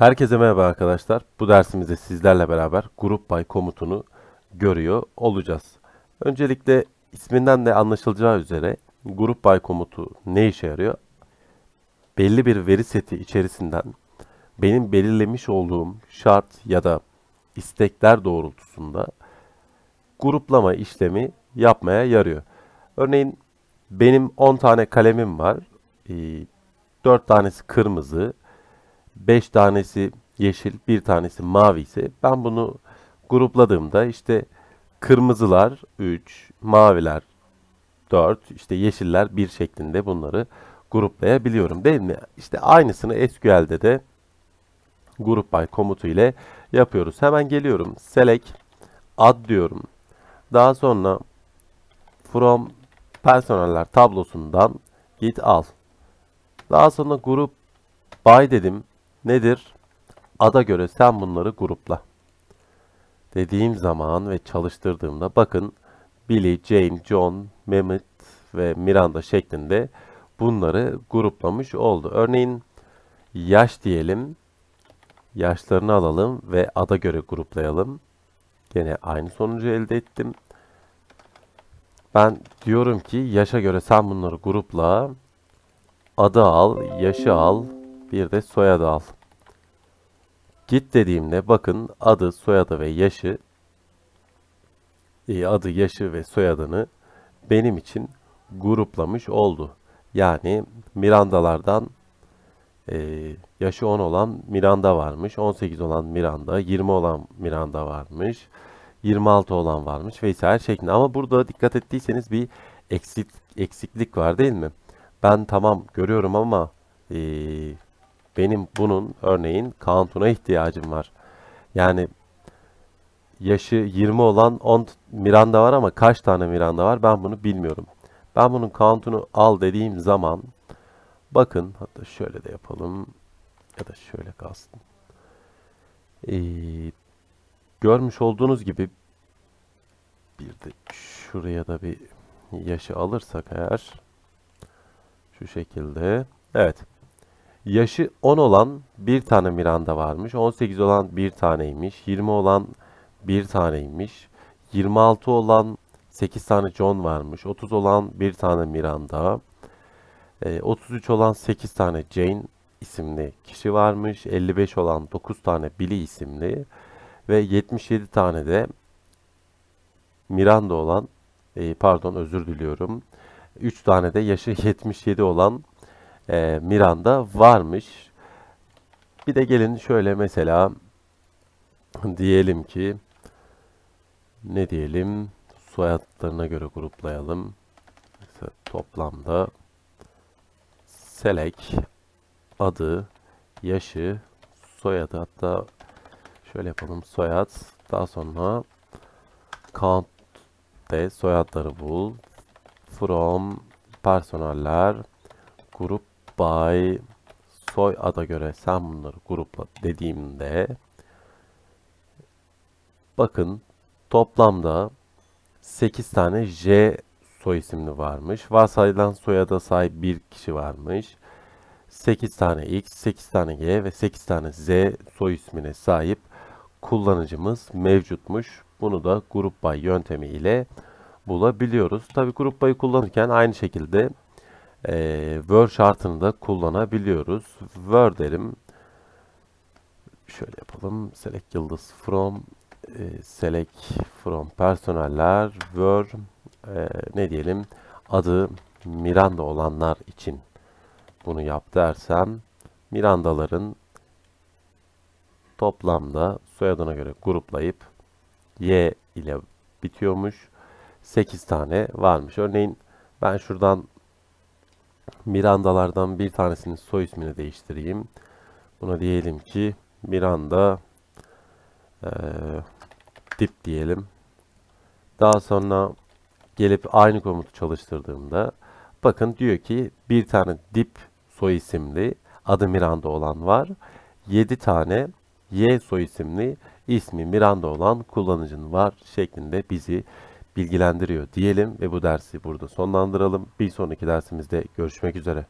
Herkese merhaba arkadaşlar. Bu dersimizde sizlerle beraber grup by komutunu görüyor olacağız. Öncelikle isminden de anlaşılacağı üzere grup by komutu ne işe yarıyor? Belli bir veri seti içerisinden benim belirlemiş olduğum şart ya da istekler doğrultusunda gruplama işlemi yapmaya yarıyor. Örneğin benim 10 tane kalemim var. 4 tanesi kırmızı, 5 tanesi yeşil, bir tanesi mavi ise ben bunu grupladığımda işte kırmızılar 3, maviler 4, işte yeşiller 1 şeklinde bunları gruplayabiliyorum değil mi? İşte aynısını SQL'de de group by komutu ile yapıyoruz. Hemen geliyorum. Select add diyorum. Daha sonra from personeller tablosundan git al. Daha sonra grup by dedim. Nedir? Ada göre sen bunları grupla. Dediğim zaman ve çalıştırdığımda bakın Billy, Jane, John, Mehmet ve Miranda şeklinde bunları gruplamış oldu. Örneğin yaş diyelim. Yaşlarını alalım ve ada göre gruplayalım. Gene aynı sonucu elde ettim. Ben diyorum ki yaşa göre sen bunları grupla. Adı al, yaşı al, bir de soyadı al. Git dediğimde bakın adı, soyadı ve yaşı e, adı, yaşı ve soyadını benim için gruplamış oldu. Yani Miranda'lardan e, yaşı 10 olan Miranda varmış, 18 olan Miranda, 20 olan Miranda varmış, 26 olan varmış vesaire şeklinde. Ama burada dikkat ettiyseniz bir eksik, eksiklik var değil mi? Ben tamam görüyorum ama e, benim bunun örneğin count'una ihtiyacım var. Yani yaşı 20 olan 10 Miranda var ama kaç tane Miranda var ben bunu bilmiyorum. Ben bunun count'unu al dediğim zaman bakın hatta şöyle de yapalım ya da şöyle kalsın. Ee, görmüş olduğunuz gibi bir de şuraya da bir yaşı alırsak eğer şu şekilde evet Yaşı 10 olan bir tane Miranda varmış. 18 olan bir taneymiş. 20 olan bir taneymiş. 26 olan 8 tane John varmış. 30 olan bir tane Miranda. 33 olan 8 tane Jane isimli kişi varmış. 55 olan 9 tane Billy isimli ve 77 tane de Miranda olan pardon özür diliyorum. 3 tane de yaşı 77 olan e, Miranda varmış. Bir de gelin şöyle mesela diyelim ki ne diyelim soyadlarına göre gruplayalım. Mesela toplamda select adı, yaşı, soyadı hatta şöyle yapalım soyad daha sonra count de soyadları bul from personeller grup by soy ada göre sen bunları grupla dediğimde bakın toplamda 8 tane J soy isimli varmış. Varsayılan soyada sahip bir kişi varmış. 8 tane X, 8 tane Y ve 8 tane Z soy ismine sahip kullanıcımız mevcutmuş. Bunu da grup by yöntemi ile bulabiliyoruz. Tabi grup by kullanırken aynı şekilde e, Word şartını da kullanabiliyoruz. Word derim. Şöyle yapalım. Select yıldız from e, select from personeller Word e, ne diyelim adı Miranda olanlar için bunu yap dersem Mirandaların toplamda soyadına göre gruplayıp Y ile bitiyormuş. 8 tane varmış. Örneğin ben şuradan Miranda'lardan bir tanesinin soy ismini değiştireyim. Buna diyelim ki Miranda e, dip diyelim. Daha sonra gelip aynı komutu çalıştırdığımda bakın diyor ki bir tane dip soy isimli adı Miranda olan var. 7 tane Y soy isimli ismi Miranda olan kullanıcının var şeklinde bizi bilgilendiriyor diyelim ve bu dersi burada sonlandıralım. Bir sonraki dersimizde görüşmek üzere.